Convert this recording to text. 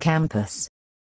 campus.